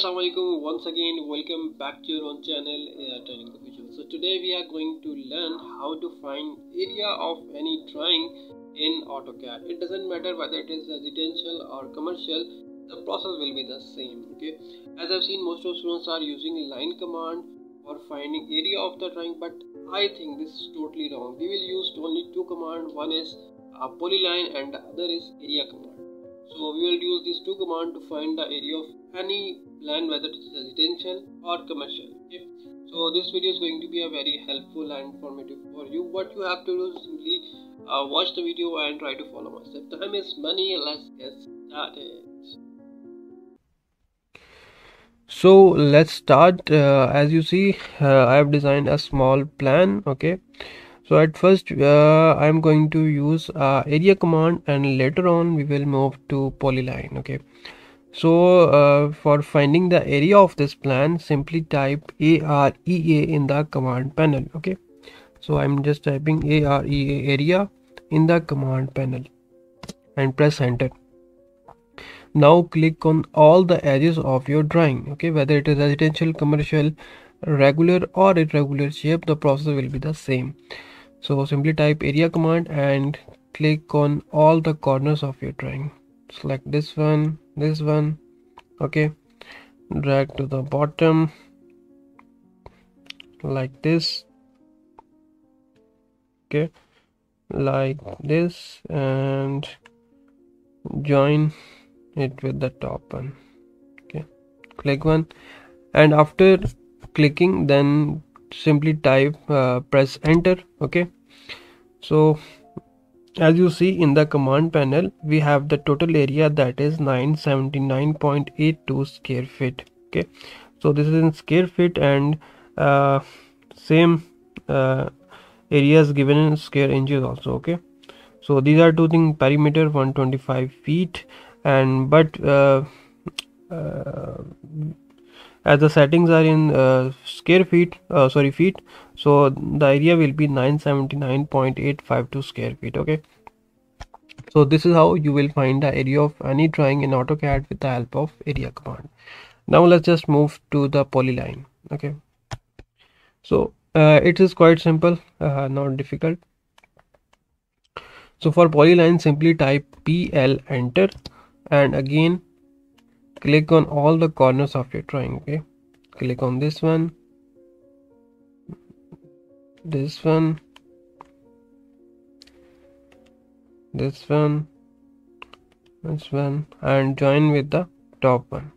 Assalamualaikum once again welcome back to your own channel AR Training Official. So today we are going to learn how to find area of any drawing in AutoCAD. It doesn't matter whether it is residential or commercial, the process will be the same. Okay, as I've seen most of students are using line command for finding area of the drawing, but I think this is totally wrong. We will use only two commands. One is a polyline and the other is area command so we will use these two commands to find the area of any land whether it is residential or commercial. Okay. So this video is going to be a very helpful and informative for you what you have to do is simply uh, watch the video and try to follow my step time is money let's get started. So let's start. Uh, as you see uh, i have designed a small plan okay so at first uh, i'm going to use uh, area command and later on we will move to polyline okay? So uh, for finding the area of this plan simply type area in the command panel okay? So i'm just typing area area in the command panel and press enter. Now click on all the edges of your drawing okay? Whether it is residential commercial regular or irregular shape the process will be the same so simply type area command and click on all the corners of your drawing. Select this one this one okay. Drag to the bottom like this okay. Like this and join it with the top one okay. Click one and after clicking then simply type uh, press enter okay? So as you see in the command panel we have the total area that is 979.82 square feet okay? So this is in square feet and uh, same uh, areas given in square inches also okay? So these are two things perimeter 125 feet and but uh, uh as the settings are in uh, square feet uh, sorry feet so the area will be 979.852 square feet okay? So this is how you will find the area of any drawing in AutoCAD with the help of area command. Now let's just move to the polyline okay? So uh, it is quite simple uh, not difficult. So for polyline simply type pl enter and again click on all the corners of your drawing okay? Click on this one this one this one this one and join with the top one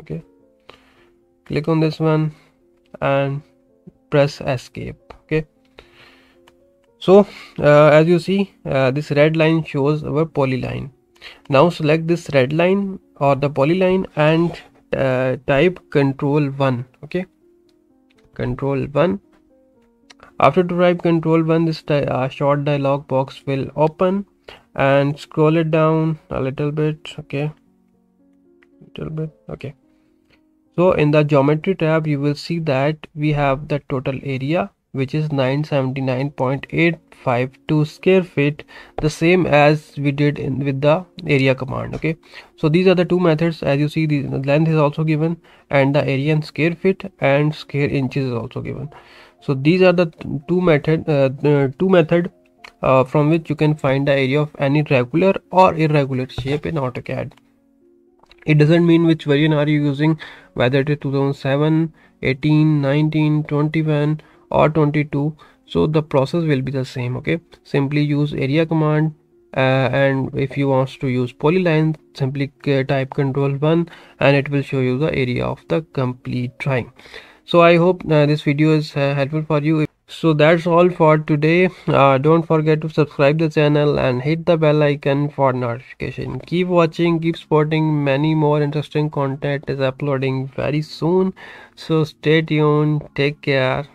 okay? Click on this one and press escape okay? So uh, as you see uh, this red line shows our polyline now select this red line or the polyline and uh, type control 1 okay? Control 1 after to type control 1 this uh, short dialog box will open and scroll it down a little bit okay? Little bit okay. So in the geometry tab you will see that we have the total area which is 979.852 square feet the same as we did in with the area command okay? So these are the two methods. As you see the length is also given and the area in square feet and square inches is also given. So these are the two method uh, two method uh, from which you can find the area of any regular or irregular shape in AutoCAD. It doesn't mean which version are you using whether it is 2007 18 19 21 or 22 so the process will be the same okay? Simply use area command uh, and if you want to use polyline simply type control 1 and it will show you the area of the complete drawing. So i hope uh, this video is uh, helpful for you. So that's all for today. Uh, don't forget to subscribe the channel and hit the bell icon for notification. Keep watching keep supporting. Many more interesting content is uploading very soon. So stay tuned. Take care